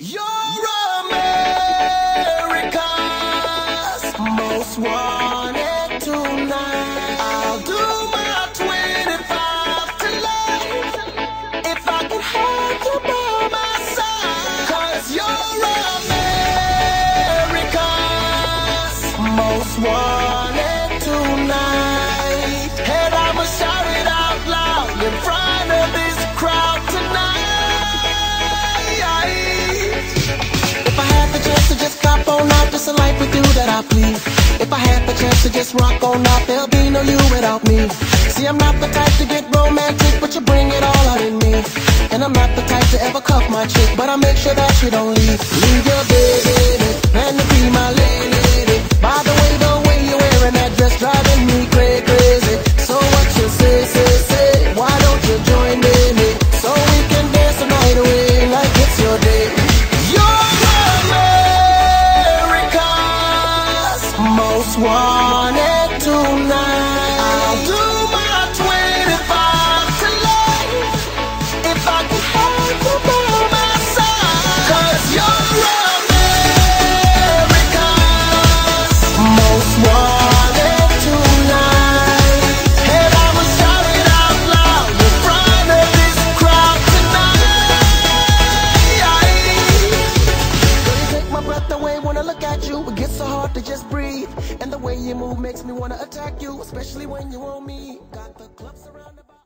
You're America's most wanted just a life with you that I plead. If I had the chance to just rock on out, there'll be no you without me. See, I'm not the type to get romantic, but you bring it all out in me. And I'm not the type to ever cuff my chick, but I make sure that she don't leave. Leave your baby, most wanted tonight. I'll do my 25 to life if I can have you by my side. Cause you're America's most wanted tonight. And I'ma shout it out loud in front of this crowd tonight. Girl, you take my breath away when I look at you. It gets so hard to just breathe. And the way you move makes me wanna attack you, especially when you want me. Got the clubs around the